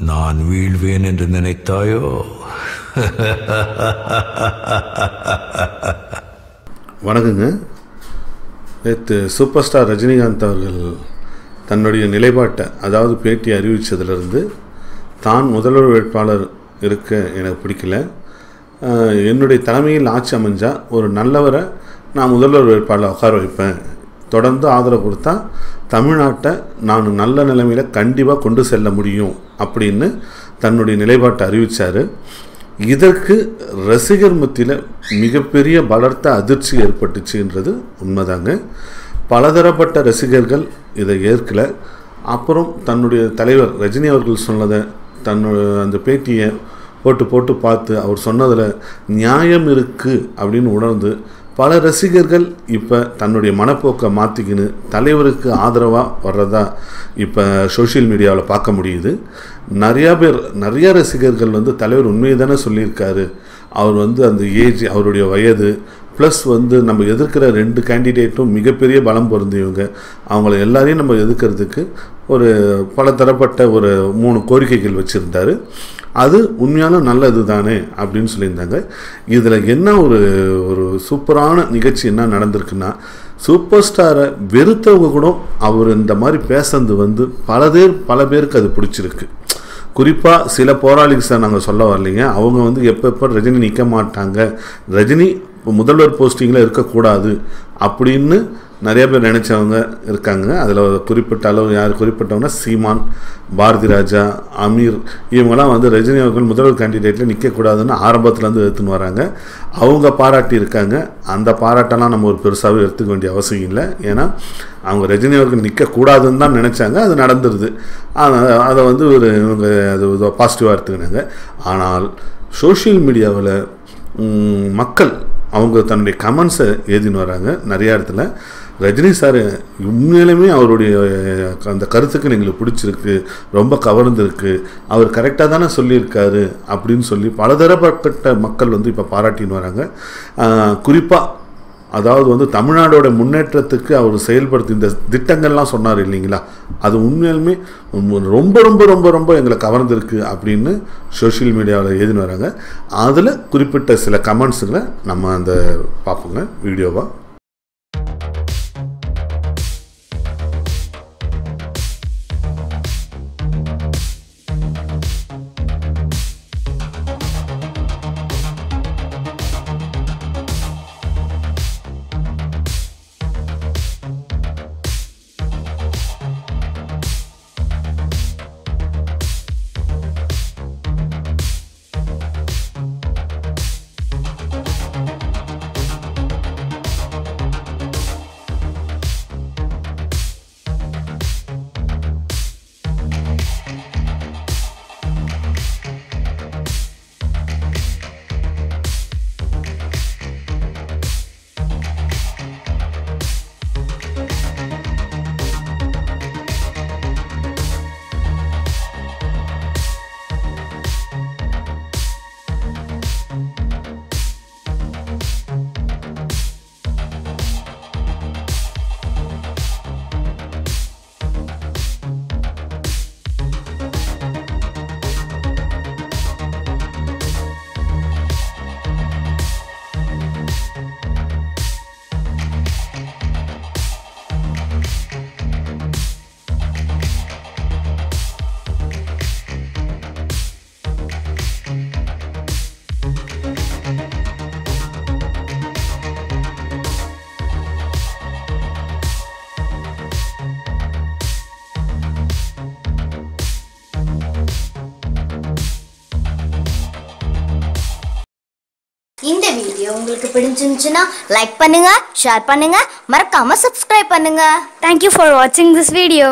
நான் வீழ்வேன் என்று நினைத்தாயோ? வணக்கங்க. நேற்று சூப்பர் ஸ்டார் ரஜினிகாந்த் அவர்கள் தன்னுடைய நிலைப்பாட்டை அதாவது பேட்டி அறிவித்ததிலிருந்து தான் முதல்வர் வேட்பாளர் இருக்க எனக்கு பிடிக்கல. என்னுடைய தலைமையில் ஆட்சி அமைஞ்சால் ஒரு நல்லவரை நான் முதல்வர் வேட்பாளர் உட்கார வைப்பேன். தொடர்ந்து ஆதரவு கொடுத்தா தமிழ்நாட்டை நான் நல்ல நிலைமையில் கண்டிப்பாக கொண்டு செல்ல முடியும் அப்படின்னு தன்னுடைய நிலைப்பாட்டை அறிவித்தார் இதற்கு ரசிகர் மத்தியில் மிகப்பெரிய பலர்த்த அதிர்ச்சி ஏற்பட்டுச்சுன்றது உண்மைதாங்க. பலதரப்பட்ட ரசிகர்கள் இதை ஏற்கலை. அப்புறம் தன்னுடைய தலைவர் ரஜினி அவர்கள் சொன்னதை தன்னுடைய அந்த பேட்டியை போட்டு போட்டு பார்த்து அவர் சொன்னதில் நியாயம் இருக்குது அப்படின்னு உணர்ந்து பல ரசிகர்கள் இப்போ தன்னுடைய மனப்போக்கை மாற்றிக்கின்னு தலைவருக்கு ஆதரவாக வர்றதா இப்போ சோஷியல் மீடியாவில் பார்க்க முடியுது. நிறையா பேர் நிறையா ரசிகர்கள் வந்து தலைவர் உண்மையை தானே சொல்லியிருக்காரு. அவர் வந்து அந்த ஏஜ் அவருடைய வயது ப்ளஸ் வந்து நம்ம எதிர்க்கிற ரெண்டு கேண்டிடேட்டும் மிகப்பெரிய பலம் பொருந்தியவங்க. அவங்கள எல்லாரையும் நம்ம எதிர்க்கிறதுக்கு ஒரு பல தரப்பட்ட ஒரு மூணு கோரிக்கைகள் வச்சுருந்தாரு. அது உண்மையான நல்லது தானே அப்படின்னு சொல்லியிருந்தாங்க. இதில் என்ன ஒரு ஒரு சூப்பரான நிகழ்ச்சி என்ன நடந்திருக்குன்னா சூப்பர் ஸ்டாரை வெறுத்தவங்க கூட அவர் இந்த மாதிரி பேசுறது வந்து பல பேர் பல பேருக்கு அது பிடிச்சிருக்கு. குறிப்பாக சில போராளிகளை நாங்கள் சொல்ல வரலைங்க. அவங்க வந்து எப்போ எப்போ ரஜினி நிற்க மாட்டாங்க. ரஜினி இப்போ முதல்வர் போஸ்டிங்கில் இருக்கக்கூடாது அப்படின்னு நிறைய பேர் நினச்சவங்க இருக்காங்க. அதில் குறிப்பிட்ட அளவு யார் குறிப்பிட்டவங்கன்னா சீமான் பாரதி ராஜா அமீர் இவங்கெல்லாம் வந்து ரஜினி அவர்கள் முதல்வர் கேண்டிடேட்டில் நிற்கக்கூடாதுன்னு ஆரம்பத்துலேருந்து எடுத்துன்னு வராங்க. அவங்க பாராட்டி இருக்காங்க. அந்த பாராட்டெல்லாம் நம்ம ஒரு பெருசாகவே எடுத்துக்க வேண்டிய அவசியம் இல்லை. ஏன்னா அவங்க ரஜினி அவர்கள் நிற்கக்கூடாதுன்னு தான் நினச்சாங்க. அது நடந்துருது. ஆனா- அதை வந்து ஒரு இவங்க அது பாசிட்டிவாக எடுத்துக்கினாங்க. ஆனால் சோஷியல் மீடியாவில் மக்கள் அவங்க தன்னுடைய கமெண்ட்ஸை எழுதின்னு வராங்க நிறையா இடத்துல. ரஜினி சார் உண்மையிலுமே அவருடைய அந்த கருத்துக்கள் எங்களுக்கு பிடிச்சிருக்கு ரொம்ப கவர்ந்துருக்கு. அவர் கரெக்டாக தானே சொல்லியிருக்காரு அப்படின்னு சொல்லி பலதரப்பட்ட மக்கள் வந்து இப்போ பாராட்டின்னு வராங்க. குறிப்பாக அதாவது வந்து தமிழ்நாடோட முன்னேற்றத்துக்கு அவர் செயல்படுத்தி இந்த திட்டங்கள்லாம் சொன்னார் இல்லைங்களா? அது உண்மையாலுமே ரொம்ப ரொம்ப ரொம்ப ரொம்ப எங்களை கவர்ந்திருக்கு அப்படின்னு சோஷியல் மீடியாவில் எழுதினு வராங்க. அதில் குறிப்பிட்ட சில கமெண்ட்ஸுங்களை நம்ம அந்த பார்ப்போங்க வீடியோவாக வீடியோ உங்களுக்கு பிடிச்சிருந்துச்சுன்னா லைக் பண்ணுங்க ஷேர் பண்ணுங்க மறக்காம சப்ஸ்கிரைப் பண்ணுங்க தேங்க்யூ ஃபார் வாட்சிங் திஸ் வீடியோ.